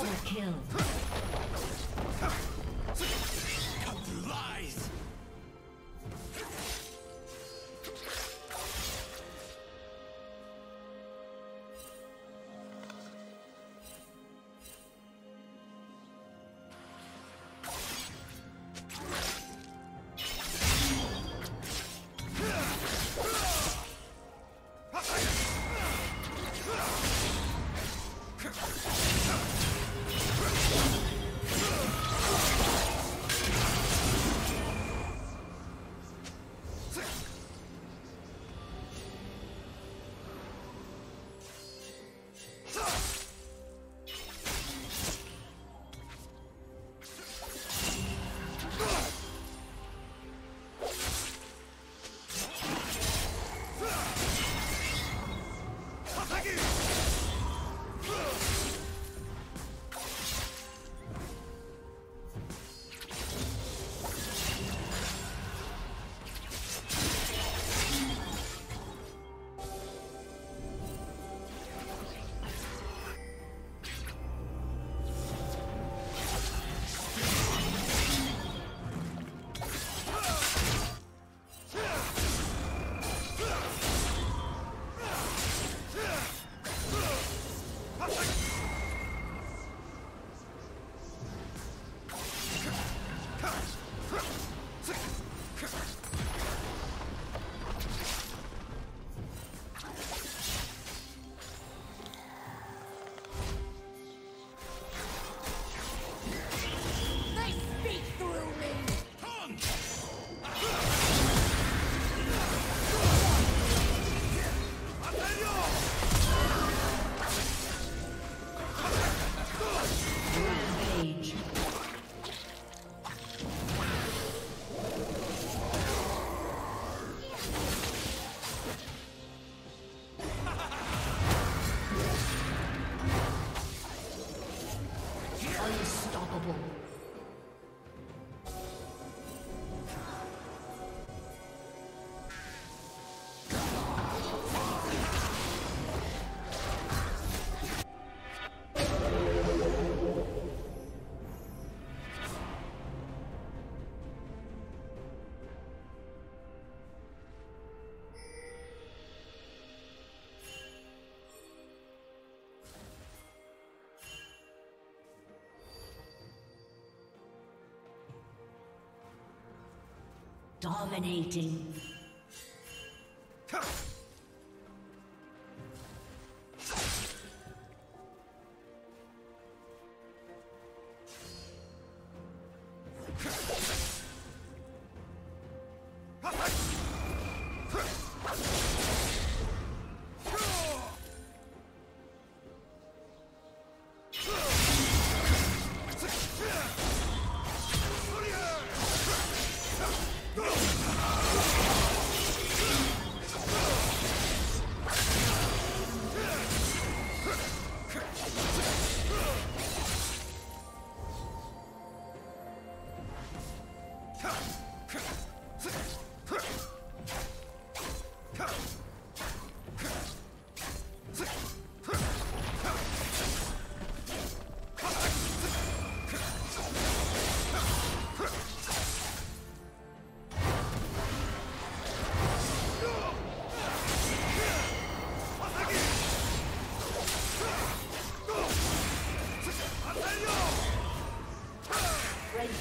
Double kill. Dominating.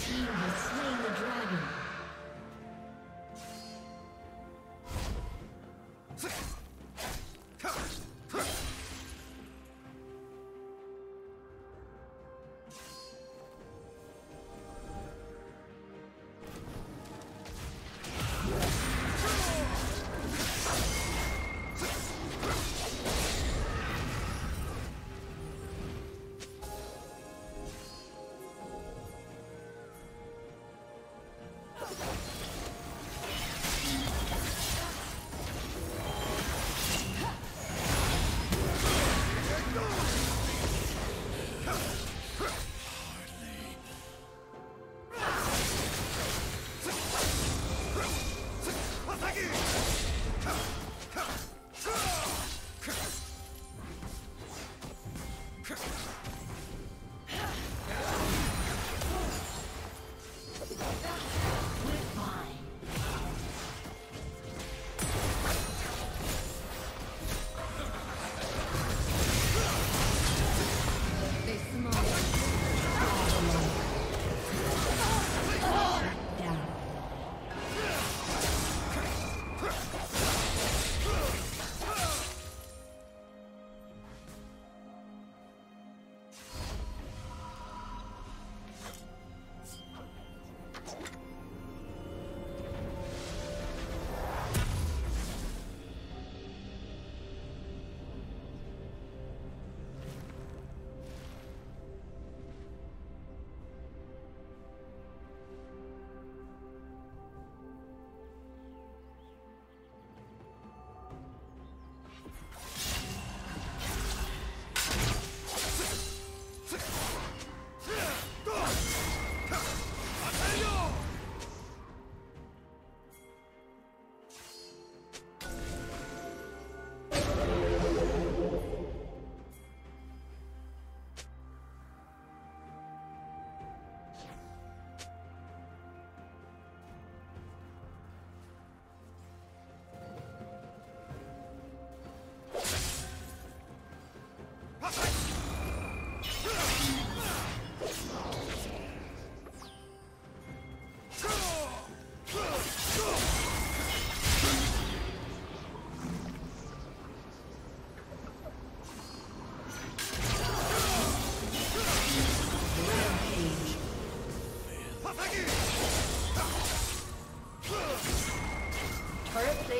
team has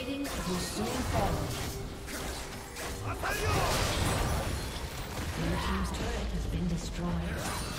plating will soon fall. Blue team's turret has been destroyed.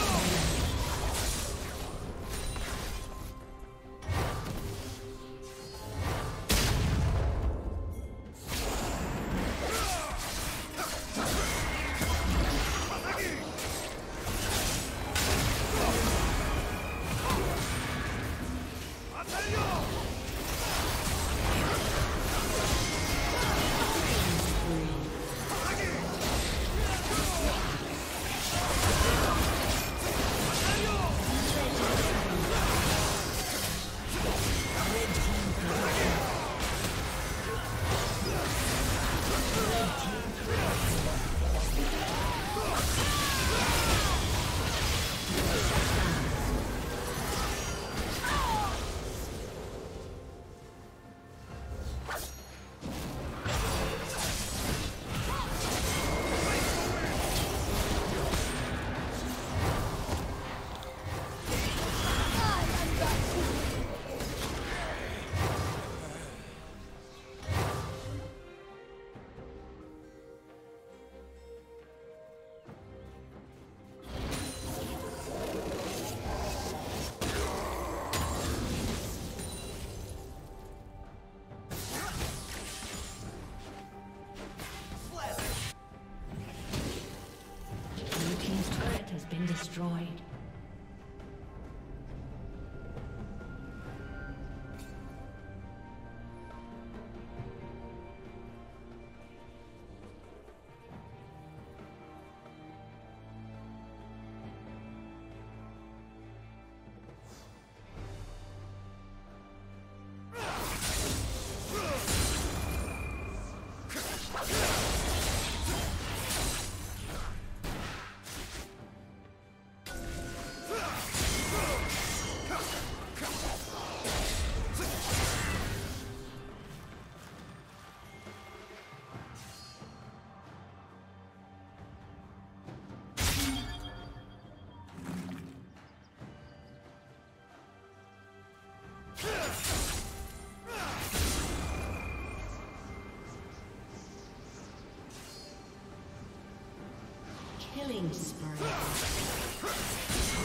Destroyed. Killing spree.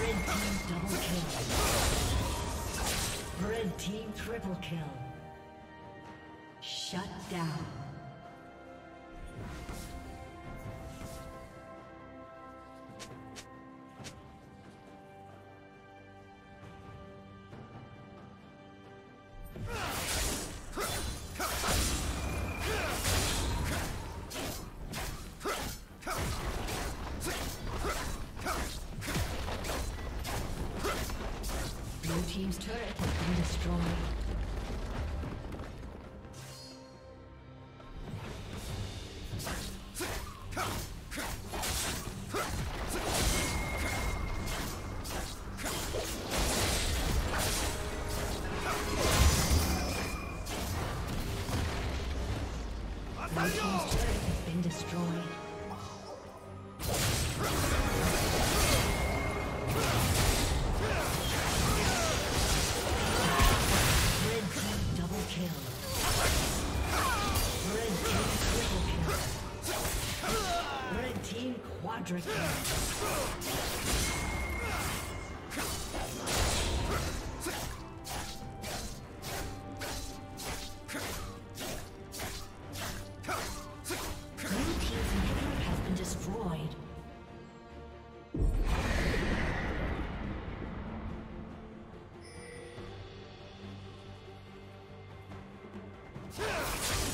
Red team double kill. Red team triple kill. Shut down. Quadra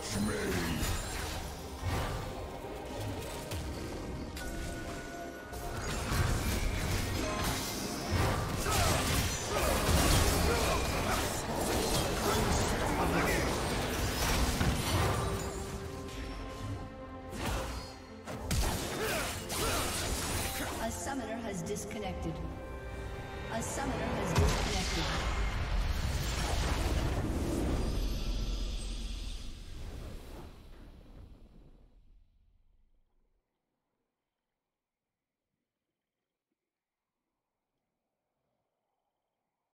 Disconnected. A